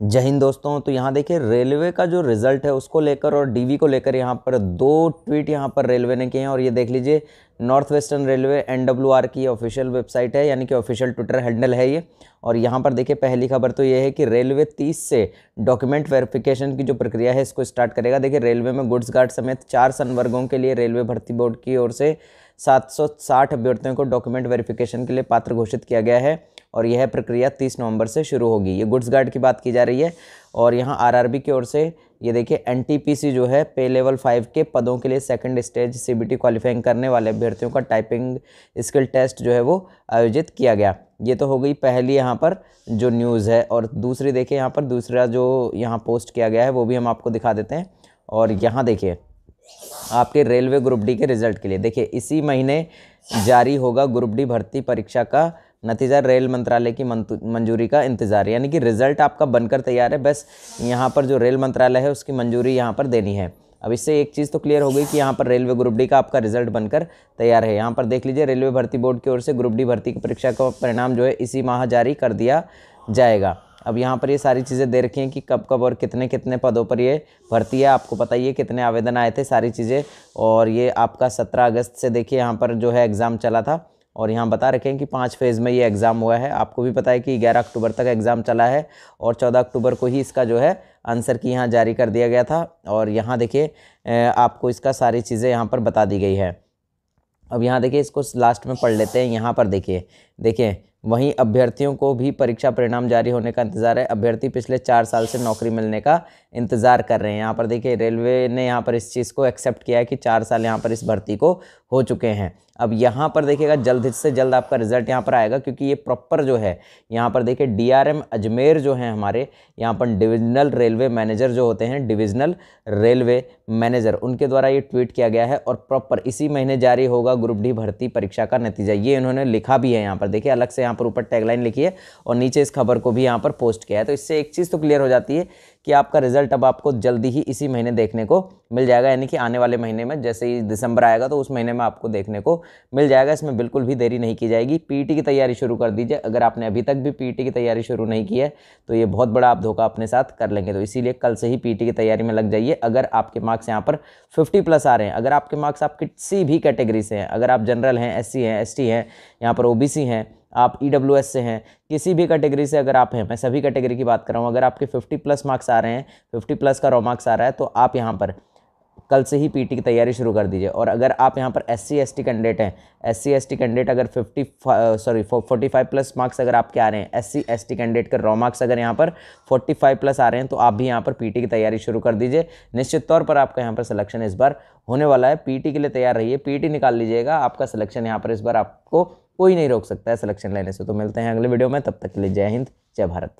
जय हिंद दोस्तों तो यहाँ देखिए रेलवे का जो रिज़ल्ट है उसको लेकर और डीवी को लेकर यहाँ पर दो ट्वीट यहाँ पर रेलवे ने किए हैं। और ये देख लीजिए नॉर्थ वेस्टर्न रेलवे एन की ऑफिशियल वेबसाइट है, यानी कि ऑफिशियल ट्विटर हैंडल है ये। और यहाँ पर देखिए, पहली खबर तो ये है कि रेलवे 30 से डॉक्यूमेंट वेरिफिकेशन की जो प्रक्रिया है, इसको स्टार्ट करेगा। देखिए, रेलवे में गुड्स गार्ड समेत चार संवर्गों के लिए रेलवे भर्ती बोर्ड की ओर से 760 अभ्यर्थियों को डॉक्यूमेंट वेरिफिकेशन के लिए पात्र घोषित किया गया है। और यह प्रक्रिया 30 नवंबर से शुरू होगी। ये गुड्स गार्ड की बात की जा रही है और यहाँ आरआरबी की ओर से ये देखिए एनटीपीसी जो है, पे लेवल फाइव के पदों के लिए सेकंड स्टेज सीबीटी क्वालिफाइंग करने वाले अभ्यर्थियों का टाइपिंग स्किल टेस्ट जो है वो आयोजित किया गया। ये तो हो गई पहली यहाँ पर जो न्यूज़ है और दूसरी देखिए यहाँ पर दूसरा जो यहाँ पोस्ट किया गया है, वो भी हम आपको दिखा देते हैं। और यहाँ देखिए, आपके रेलवे ग्रुप डी के रिज़ल्ट के लिए देखिए, इसी महीने जारी होगा ग्रुप डी भर्ती परीक्षा का नतीजा रेल मंत्रालय की मंजूरी का इंतज़ार, यानी कि रिज़ल्ट आपका बनकर तैयार है, बस यहाँ पर जो रेल मंत्रालय है उसकी मंजूरी यहाँ पर देनी है। अब इससे एक चीज़ तो क्लियर हो गई कि यहाँ पर रेलवे ग्रुप डी का आपका रिज़ल्ट बनकर तैयार है। यहाँ पर देख लीजिए, रेलवे भर्ती बोर्ड की ओर से ग्रुप डी भर्ती की परीक्षा का परिणाम जो है इसी माह जारी कर दिया जाएगा। अब यहाँ पर ये सारी चीज़ें दे रखी हैं कि कब कब और कितने कितने पदों पर ये भर्ती है। आपको पता ही है कितने आवेदन आए थे सारी चीज़ें और ये आपका सत्रह अगस्त से देखिए यहाँ पर जो है एग्ज़ाम चला था। और यहाँ बता रखें कि पाँच फ़ेज़ में ये एग्ज़ाम हुआ है। आपको भी पता है कि ग्यारह अक्टूबर तक एग्ज़ाम चला है और चौदह अक्टूबर को ही इसका जो है आंसर की यहाँ जारी कर दिया गया था। और यहाँ देखिए आपको इसका सारी चीज़ें यहाँ पर बता दी गई है। अब यहाँ देखिए, इसको लास्ट में पढ़ लेते हैं। यहाँ पर देखिए देखिए वहीं अभ्यर्थियों को भी परीक्षा परिणाम जारी होने का इंतज़ार है। अभ्यर्थी पिछले चार साल से नौकरी मिलने का इंतज़ार कर रहे हैं। यहाँ पर देखिए, रेलवे ने यहाँ पर इस चीज़ को एक्सेप्ट किया है कि चार साल यहाँ पर इस भर्ती को हो चुके हैं। अब यहाँ पर देखिएगा, जल्द से जल्द आपका रिज़ल्ट यहाँ पर आएगा, क्योंकि ये प्रॉपर जो है, यहाँ पर देखिए, डीआरएम अजमेर जो है हमारे, यहाँ पर डिविजनल रेलवे मैनेजर जो होते हैं, डिविजनल रेलवे मैनेजर, उनके द्वारा ये ट्वीट किया गया है और प्रॉपर इसी महीने जारी होगा ग्रुप डी भर्ती परीक्षा का नतीजा। ये इन्होंने लिखा भी है यहाँ पर। देखिए, अलग से यहाँ पर ऊपर टैगलाइन लिखी है और नीचे इस खबर को भी यहाँ पर पोस्ट किया है। तो इससे एक चीज़ तो क्लियर हो जाती है कि आपका रिज़ल्ट अब आपको जल्दी ही इसी महीने देखने को मिल जाएगा, यानी कि आने वाले महीने में, जैसे ही दिसंबर आएगा तो उस महीने में आपको देखने को मिल जाएगा। इसमें बिल्कुल भी देरी नहीं की जाएगी। पीटी की तैयारी शुरू कर दीजिए। अगर आपने अभी तक भी पीटी की तैयारी शुरू नहीं की है तो ये बहुत बड़ा आप धोखा अपने साथ कर लेंगे। तो इसीलिए कल से ही पीटी की तैयारी में लग जाइए। अगर आपके मार्क्स यहाँ पर फिफ्टी प्लस आ रहे हैं, अगर आपके मार्क्स आप किसी भी कैटेगरी से हैं, अगर आप जनरल हैं, एससी हैं, एसटी हैं, यहाँ पर ओबीसी हैं, आप ई से हैं, किसी भी कैटेगरी से अगर आप हैं, मैं सभी कैटेगरी की बात कर रहा हूँ, अगर आपके 50 प्लस मार्क्स रहे हैं 50 प्लस का रो मार्क्स आ रहा है तो आप यहाँ पर कल से ही पीटी की तैयारी शुरू कर दीजिए। और अगर आप यहाँ पर S C S T candidate हैं S C S T candidate अगर fifty sorry forty five plus marks अगर आपके आ रहे हैं S C S T candidate के रॉ मार्क्स अगर यहाँ पर फोर्टी फाइव प्लस आ रहे हैं तो आप भी यहाँ पर पीटी की तैयारी शुरू कर दीजिए। निश्चित तौर पर आपका यहाँ पर सिलेक्शन इस बार होने वाला है। पीटी के लिए तैयार रहिए पीटी निकाल लीजिएगा, आपका सिलेक्शन यहाँ पर इस बार आपको कोई नहीं रोक सकता है सिलेक्शन लेने से। तो मिलते हैं अगले वीडियो में, तब तक के लिए जय हिंद, जय भारत।